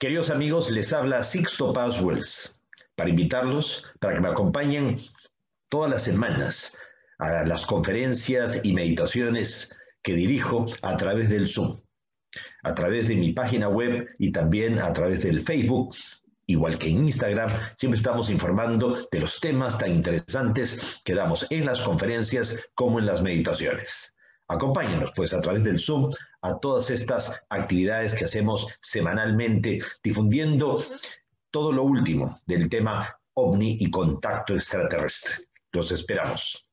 Queridos amigos, les habla Sixto Paz Wells para invitarlos para que me acompañen todas las semanas a las conferencias y meditaciones que dirijo a través del Zoom, a través de mi página web y también a través del Facebook, igual que en Instagram. Siempre estamos informando de los temas tan interesantes que damos en las conferencias como en las meditaciones. Acompáñenos pues a través del Zoom a todas estas actividades que hacemos semanalmente, difundiendo todo lo último del tema ovni y contacto extraterrestre. Los esperamos.